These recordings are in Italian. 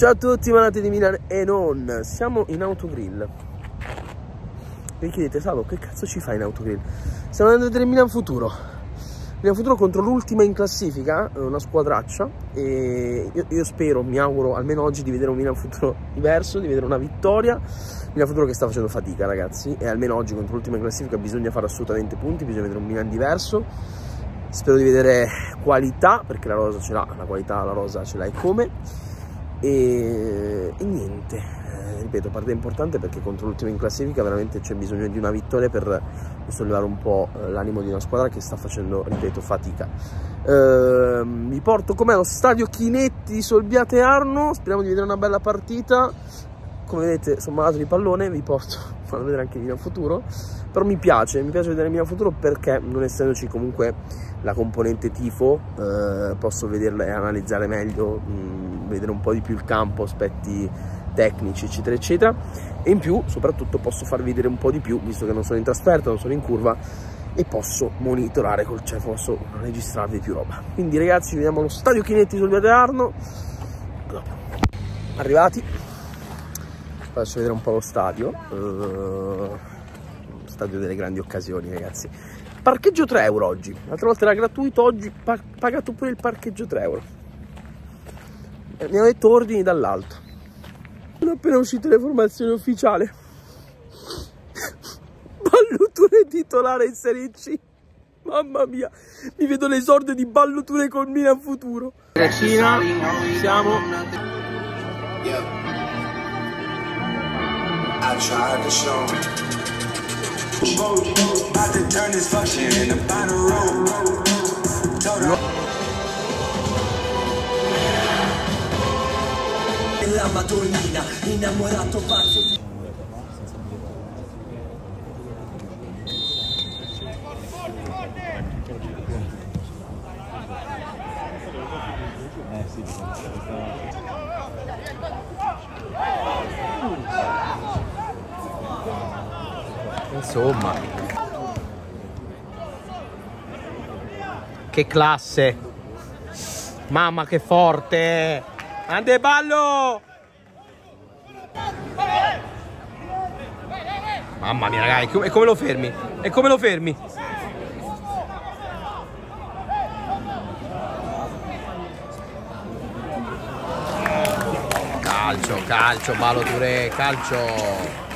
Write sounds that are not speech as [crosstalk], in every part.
Ciao a tutti manati di Milan e non, siamo in autogrill. Vi chiedete Salo che cazzo ci fai in autogrill? Stiamo andando a vedere Milan Futuro. Milan Futuro contro l'ultima in classifica, una squadraccia E io, io, spero, mi auguro almeno oggi di vedere un Milan Futuro [laughs] diverso, di vedere una vittoria. Milan Futuro che sta facendo fatica ragazzi E almeno oggi contro l'ultima in classifica bisogna fare assolutamente punti, bisogna vedere un Milan diverso. Spero di vedere qualità, perché la rosa ce l'ha, la qualità la rosa ce l'ha come e, e niente, eh, ripeto, parte importante perché contro l'ultima in classifica veramente c'è bisogno di una vittoria per sollevare un po' eh, l'animo di una squadra che sta facendo, ripeto, fatica. Eh, vi porto com'è lo stadio Chinetti di Solbiate Arno, speriamo di vedere una bella partita. Come vedete sono malato di pallone, vi porto [laughs] a vedere anche il mio futuro, però mi piace, mi piace vedere il mio futuro perché non essendoci comunque la componente tifo eh, posso vederla e analizzare meglio, mh, mm, vedere un po' di più il campo, aspetti tecnici eccetera eccetera. E in più soprattutto posso far vedere un po' di più visto che non sono in trasferta, non sono in curva e posso monitorare col cioè posso registrarvi più roba. Quindi ragazzi vediamo allo stadio Chinetti sul Via Arno. Arrivati. Faccio vedere un po' lo stadio. Uh, stadio delle grandi occasioni ragazzi Parcheggio 3 euro oggi. L'altra volta era gratuito, oggi pagato pure il parcheggio 3 euro. E mi hanno detto ordini dall'alto. Sono appena uscite le formazioni ufficiali. Balluture titolare in Serie C. Mamma mia, mi vedo l'esordio di balluture con Milan Futuro. Cina, siamo. Yeah. I tried to show About to turn this function in the final road. Innamorato pazzo. Insomma. Che classe. Mamma che forte. Ande ballo. Mamma mia ragazzi e come lo fermi? E come lo fermi? Calcio calcio ballo Touré calcio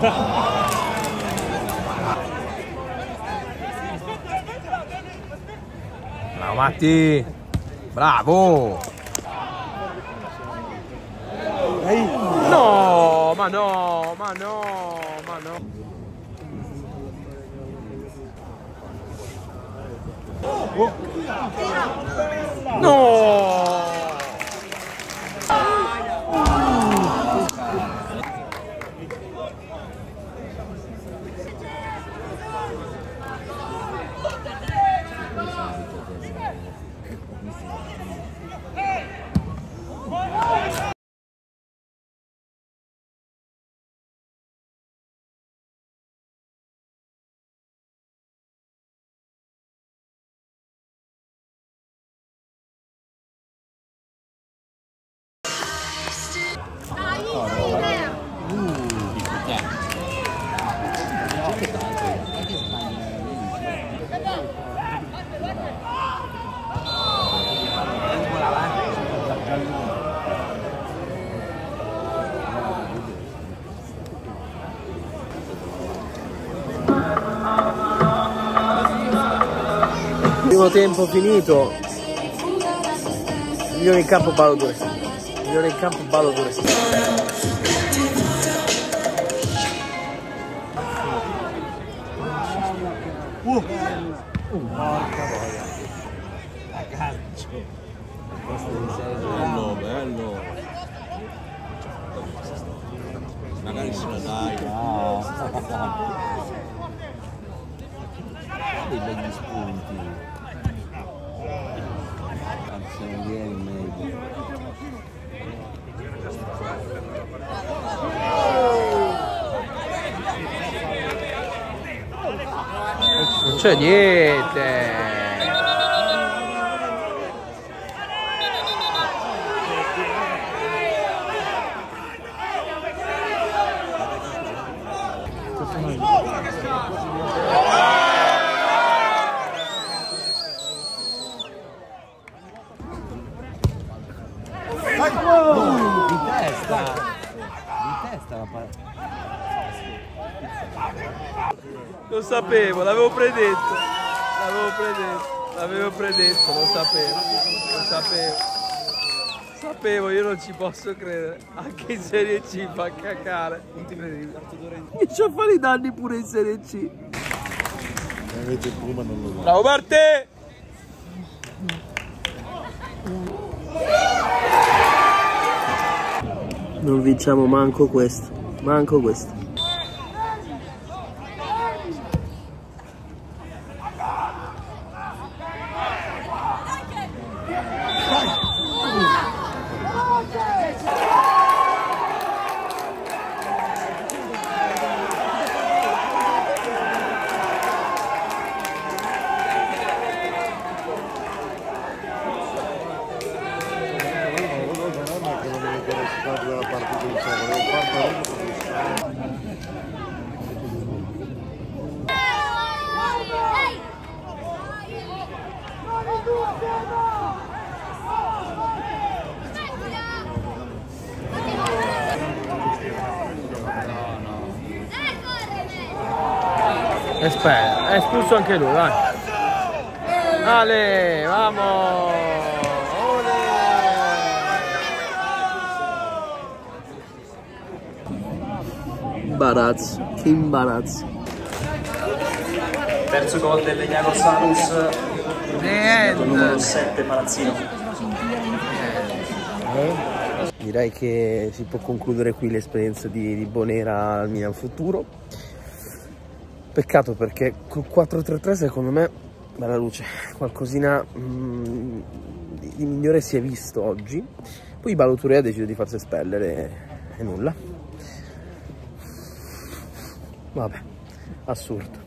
Bravo Matti! Bravo! No, ma no, ma no, ma no. No! Hey! Primo tempo finito. Migliore in campo ballo due. Migliore in campo ballo due. Uh. Uh, porca voglia. La calcio. Bello, bello. Magari se la dai. No. Dei begli spunti. Non c'è niente. No, di testa! Di testa la palla! Lo sapevo, l'avevo predetto. L'avevo predetto. L'avevo predetto, lo sapevo. Lo sapevo. Sapevo, io non ci posso credere. Anche in Serie C fa cacare. Incredibile. Mi ci fa i danni pure in Serie C. Invece Puma non. Bravo Marte! Non vinciamo manco questo. Manco questo. Interessa della partita insieme, devo fare uno Aspetta, è espulso anche lui, vai. Ale, vamos. Imbarazzo, che imbarazzo. Terzo gol del Legnano Salus con numero 7 Palazzino. Direi che si può concludere qui l'esperienza di, di Bonera al Milan Futuro. Peccato perché col 4-3-3 secondo me, bella luce, qualcosina mm, di, di migliore si è visto oggi. Poi Baloturé ha deciso di farsi espellere e nulla. Vabbè, assurdo.